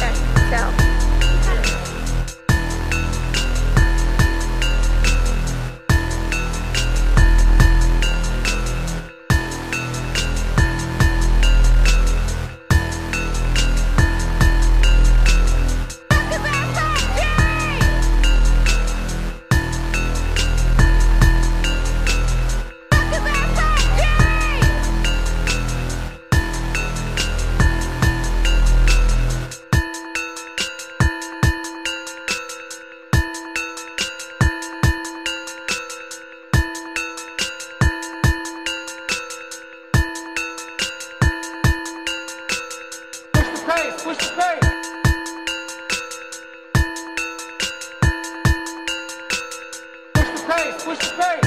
Check. Push the pace!